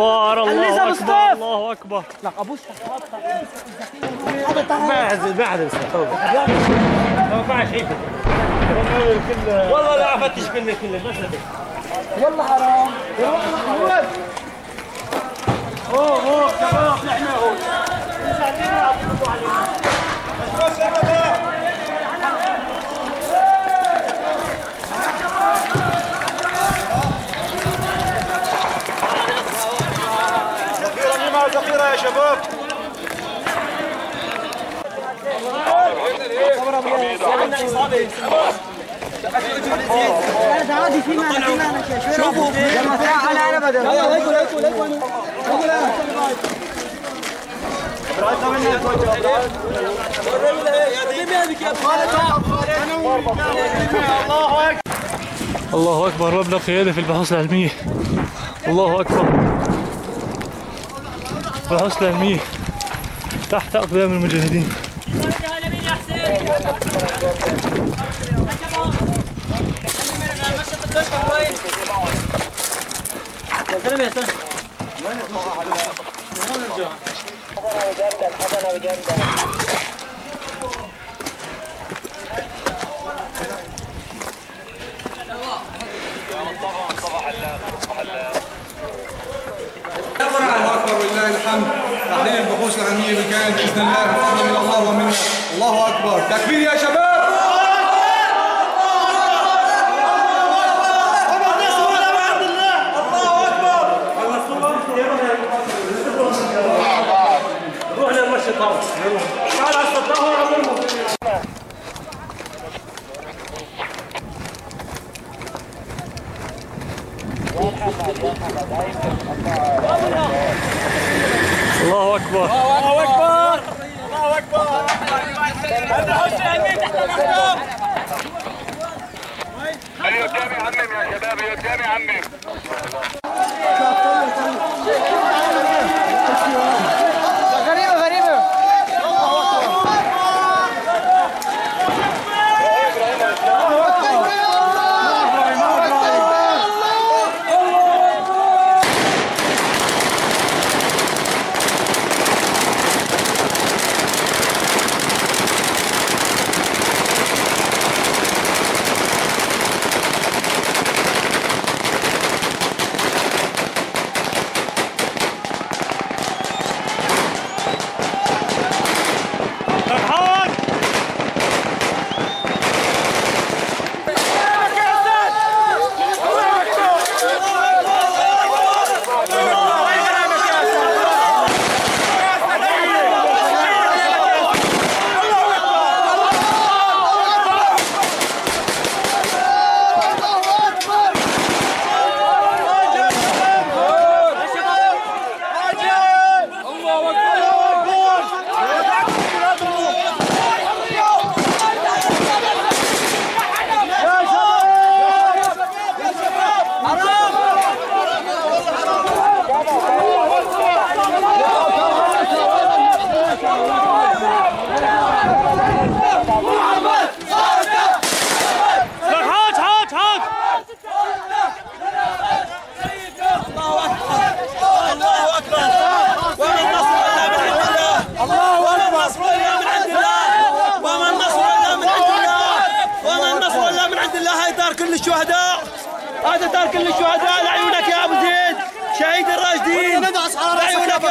أكبر الله مصطفى. الله أكبر. لا ابوش بعد بعد ما بعد شيء والله لا أفتش منك كله بس والله حرام. أوه أوه شباب نحن هون. ذخيرة يا شباب. الله أكبر مبلغ قيادي في البحوث العلمية. الله أكبر. البحوث العلميه تحت اقدام المجاهدين. الله تحليل البحوث العلمية بالكامل بإذن الله بفضل من الله ومنا الله أكبر. تكبير يا شباب! تعال على السطح الله أكبر. الله أكبر. الله أكبر. البحوث العلميه تحت الاحكام أيوه قدامي عمم يا شباب أيوه قدامي عمم. الشهداء هذا دار كل الشهداء لعيونك يا أبو زيد. شهيد الراشدين. لعيونك يا أبو